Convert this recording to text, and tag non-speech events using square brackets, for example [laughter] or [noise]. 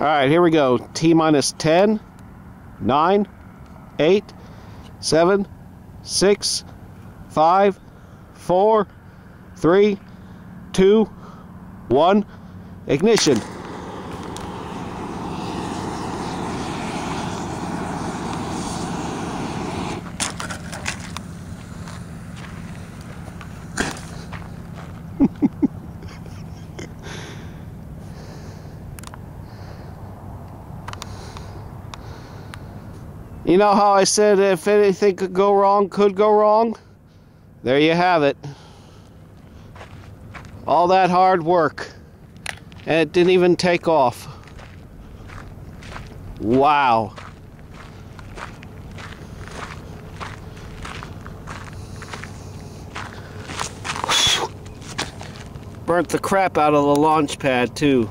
All right, here we go. T minus 10, 9, 8, 7, 6, 5, 4, 3, 2, 1. Ignition. [laughs] You know how I said if anything could go wrong, could go wrong? There you have it. All that hard work. And it didn't even take off. Wow. Burnt the crap out of the launch pad too.